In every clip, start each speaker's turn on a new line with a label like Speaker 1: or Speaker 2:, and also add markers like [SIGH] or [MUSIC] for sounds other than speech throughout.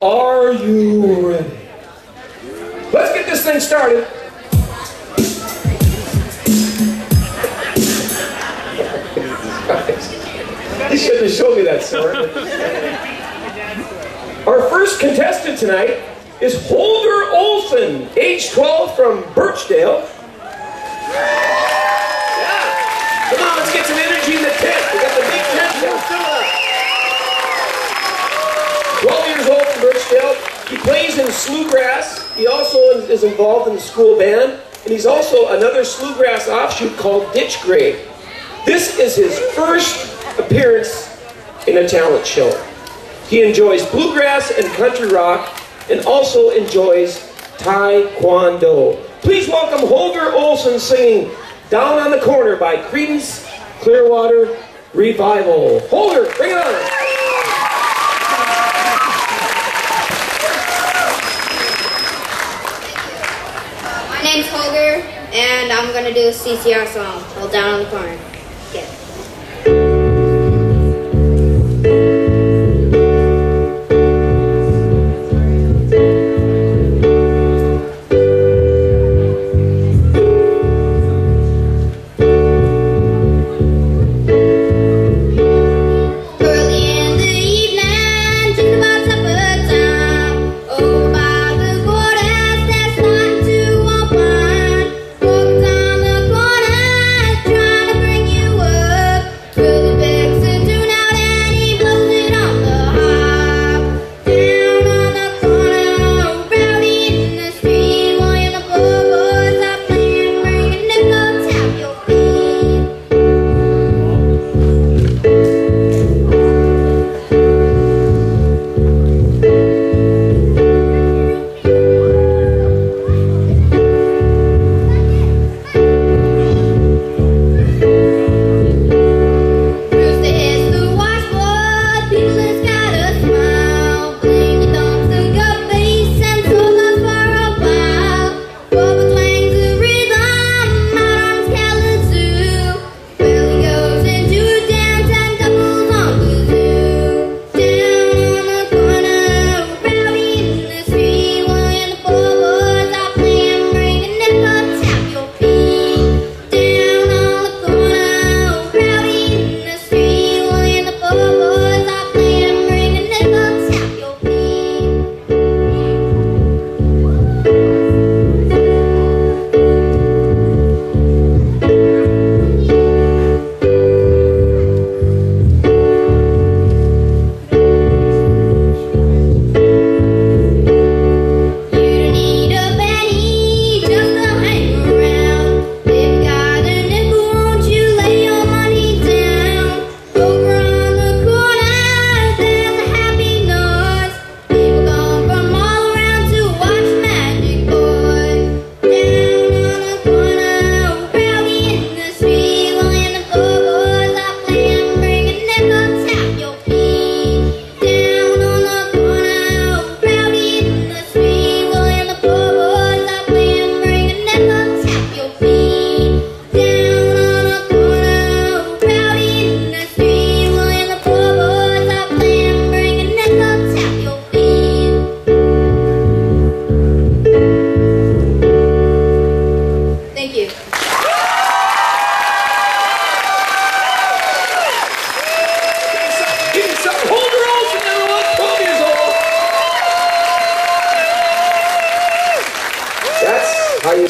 Speaker 1: Are you ready? Let's get this thing started. [LAUGHS] you shouldn't have shown me that, sir. Our first contestant tonight is Holger Olsen, age 12 from Birchdale. plays in Sloughgrass. He also is involved in the school band. And he's also another Sloughgrass offshoot called Ditchgrade. This is his first appearance in a talent show. He enjoys bluegrass and country rock and also enjoys taekwondo. Please welcome Holger Olsen singing Down on the Corner by Creedence Clearwater Revival. Holger, bring it on!
Speaker 2: name's Holger, and I'm gonna do a CCR song, Hold Down on the Corner.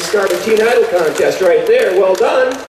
Speaker 1: Scarantine Idol Contest right there. Well done.